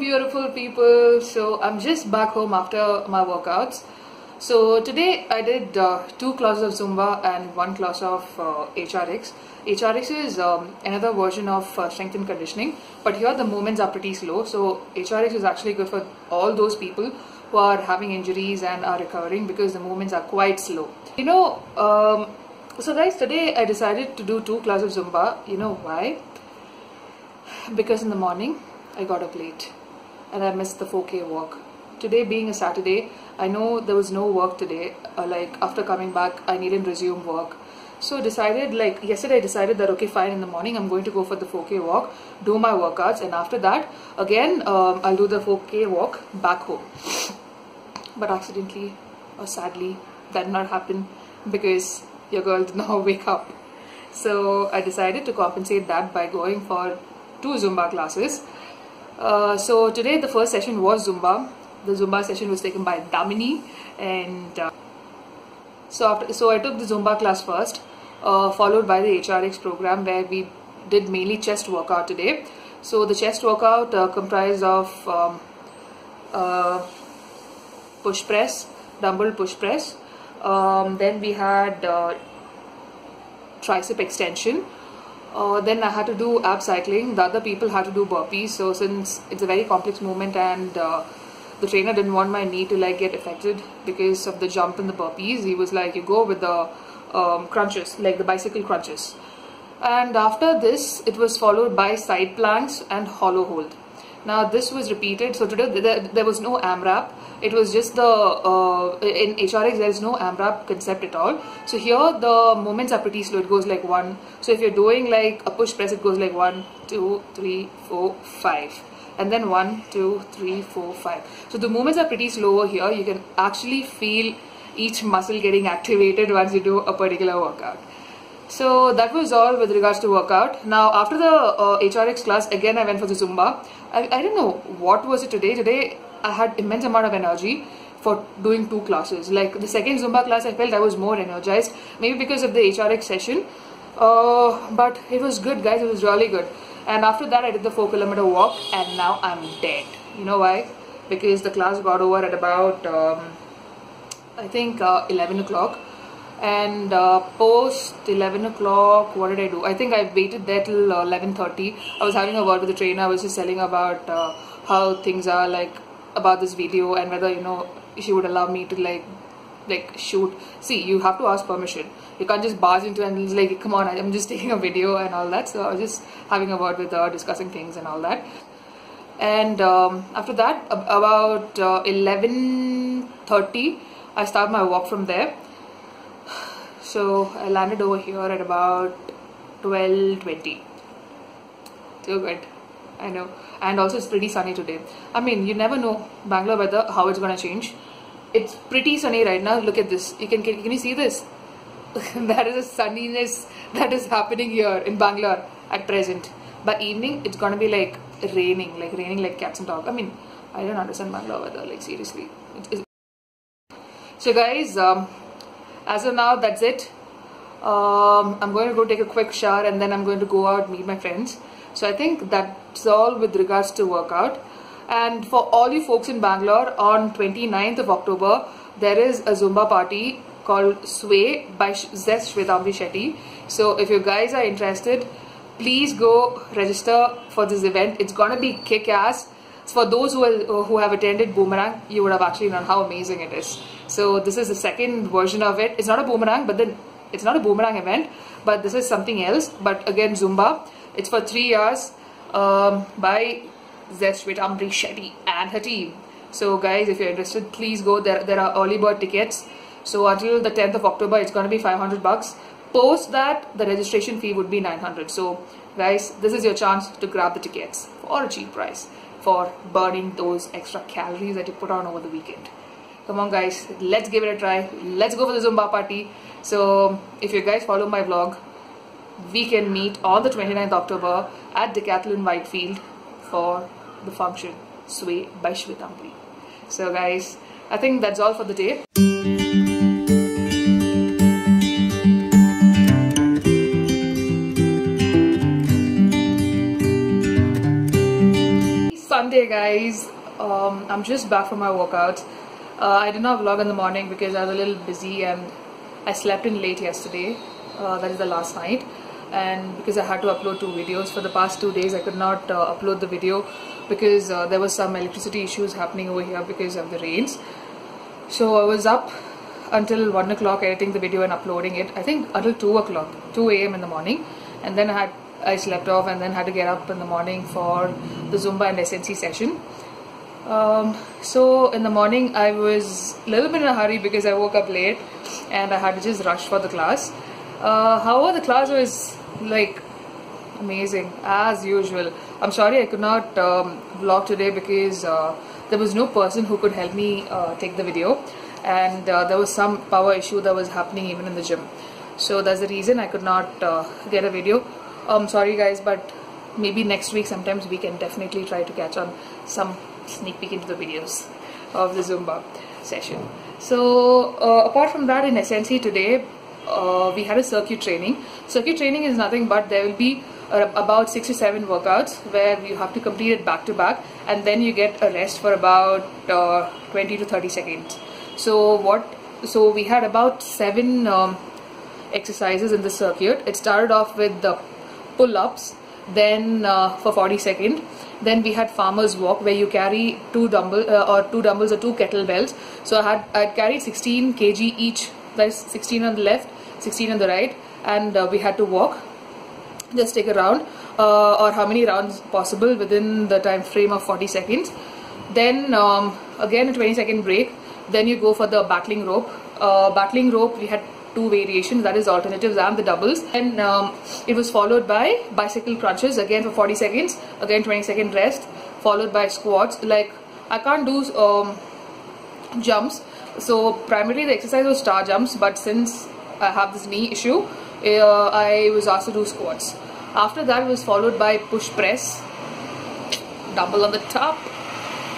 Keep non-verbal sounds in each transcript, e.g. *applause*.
beautiful people. So I'm just back home after my workouts. So today I did uh, two classes of Zumba and one class of uh, HRX. HRX is um, another version of uh, strength and conditioning, but here the movements are pretty slow. So HRX is actually good for all those people who are having injuries and are recovering because the movements are quite slow. You know, um, so guys, today I decided to do two classes of Zumba. You know why? Because in the morning I got up late and I missed the 4K walk. Today being a Saturday, I know there was no work today. Uh, like after coming back, I needed to resume work. So decided like yesterday I decided that okay fine in the morning I'm going to go for the 4K walk, do my workouts and after that again um, I'll do the 4K walk back home. *laughs* But accidentally or sadly that did not happen because your girl did not *laughs* wake up. So I decided to compensate that by going for two Zumba classes. Uh, so today the first session was Zumba. The Zumba session was taken by Damini and uh, so after, so I took the Zumba class first, uh, followed by the HRX program where we did mainly chest workout today. So the chest workout uh, comprised of um, uh, push press, dumbbell push press. Um, then we had tricep extension. Uh, then I had to do ab cycling. The other people had to do burpees. So since it's a very complex movement and uh, the trainer didn't want my knee to like get affected because of the jump and the burpees, he was like, you go with the um, crunches, like the bicycle crunches. And after this, it was followed by side planks and hollow hold. Now this was repeated. So today there, there was no AMRAP. It was just the uh, in HRX there is no AMRAP concept at all. So here the moments are pretty slow. It goes like one. So if you're doing like a push press, it goes like one, two, three, four, five, and then one, two, three, four, five. So the movements are pretty slow here. You can actually feel each muscle getting activated once you do a particular workout. So that was all with regards to workout. Now after the uh, HRX class, again I went for the Zumba. I, I don't know what was it today. Today I had immense amount of energy for doing two classes. Like the second Zumba class, I felt I was more energized. Maybe because of the HRX session. Uh, but it was good guys, it was really good. And after that I did the 4 kilometer walk and now I'm dead. You know why? Because the class got over at about, um, I think uh, 11 o'clock and uh, post 11 o'clock what did i do? I think i waited there till 11.30 i was having a word with the trainer. I was just telling about uh, how things are like about this video and whether you know she would allow me to like like shoot. See you have to ask permission. You can't just barge into and like come on i'm just *laughs* taking a video and all that. So i was just having a word with her discussing things and all that. And um, after that about uh, 11.30 i start my walk from there so I landed over here at about 12.20 so good. I know. And also it's pretty sunny today. I mean you never know Bangalore weather how it's gonna change. It's pretty sunny right now. Look at this. You can can, can you see this? *laughs* That is a sunniness that is happening here in Bangalore at present. By evening it's gonna be like raining like raining like cats and dogs. I mean I don't understand Bangalore weather like seriously. So guys um, as of now that's it. Um, I'm going to go take a quick shower and then I'm going to go out meet my friends. So I think that's all with regards to workout. And for all you folks in Bangalore on 29th of October there is a Zumba party called Sway by Zest Shwetambari Shetty. So if you guys are interested please go register for this event. It's gonna be kick-ass for those who, are, who have attended Boomerang, you would have actually known how amazing it is. So this is the second version of it. It's not a Boomerang, but then it's not a Boomerang event, but this is something else. But again, Zumba. It's for three years um, by Zest Shwetambari Shetty and her team. So guys, if you're interested, please go. There, there are early bird tickets. So until the 10th of October, it's going to be 500 bucks. Post that, the registration fee would be 900. So guys, this is your chance to grab the tickets for a cheap price for burning those extra calories that you put on over the weekend. Come on guys, let's give it a try. Let's go for the Zumba party. So if you guys follow my vlog, we can meet on the 29th October at Decathlon Whitefield for the function Sway by Shwetambari. So guys, I think that's all for the day. Guys um, I'm just back from my workout. uh, I did not vlog in the morning because I was a little busy and I slept in late yesterday uh, that is the last night and because I had to upload two videos for the past two days I could not uh, upload the video because uh, there was some electricity issues happening over here because of the rains so I was up until 1 o'clock editing the video and uploading it I think until 2 o'clock 2 a.m. in the morning and then I had I slept off and then had to get up in the morning for the Zumba and SNC session. Um, so in the morning I was a little bit in a hurry because I woke up late and I had to just rush for the class. Uh, however, the class was like amazing as usual. I'm sorry I could not um, vlog today because uh, there was no person who could help me uh, take the video and uh, there was some power issue that was happening even in the gym. So that's the reason I could not uh, get a video um sorry guys but maybe next week sometimes we can definitely try to catch on some sneak peek into the videos of the Zumba session. So uh, apart from that in SNC today uh, we had a circuit training. Circuit training is nothing but there will be uh, about 6 to 7 workouts where you have to complete it back to back and then you get a rest for about uh, 20 to 30 seconds. So what so we had about 7 um, exercises in the circuit. It started off with the pull-ups then uh, for 40 seconds then we had farmers walk where you carry two dumbbell uh, or two dumbbells or two kettlebells so i had i carried 16 kg each that's 16 on the left 16 on the right and uh, we had to walk. Just take a round uh, or how many rounds possible within the time frame of 40 seconds. Then um, again a 20 second break. Then you go for the battling rope. Uh, battling rope we had two variations that is alternatives and the doubles. And um, it was followed by bicycle crunches again for 40 seconds again 20 second rest followed by squats. Like I can't do um, jumps. So primarily the exercise was star jumps but since I have this knee issue uh, I was asked to do squats. After that was followed by push press double on the top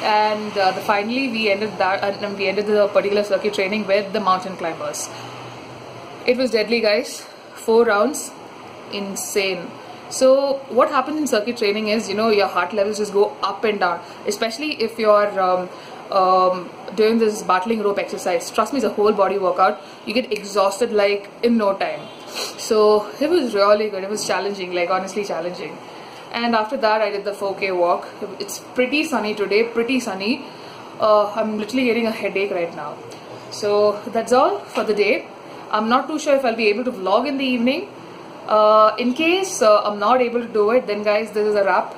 and uh, the, finally we ended that and we ended the particular circuit training with the mountain climbers it was deadly guys. Four rounds. Insane. So what happens in circuit training is you know your heart levels just go up and down. Especially if you're um, um, doing this battling rope exercise. Trust me it's a whole body workout. You get exhausted like in no time. So it was really good. It was challenging like honestly challenging. And after that I did the 4k walk. It's pretty sunny today pretty sunny. Uh, I'm literally getting a headache right now. So that's all for the day I'm not too sure if I'll be able to vlog in the evening. Uh, in case uh, I'm not able to do it, then guys, this is a wrap.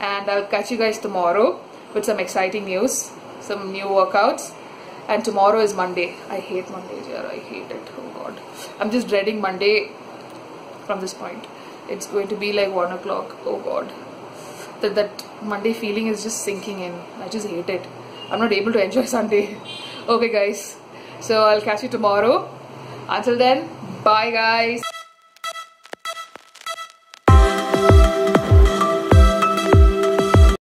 And I'll catch you guys tomorrow with some exciting news, some new workouts. And tomorrow is Monday. I hate Mondays here. I hate it. Oh God. I'm just dreading Monday from this point. It's going to be like 1 o'clock. Oh God. That, that Monday feeling is just sinking in. I just hate it. I'm not able to enjoy *laughs* Sunday. okay guys. So I'll catch you tomorrow. Until then, bye guys.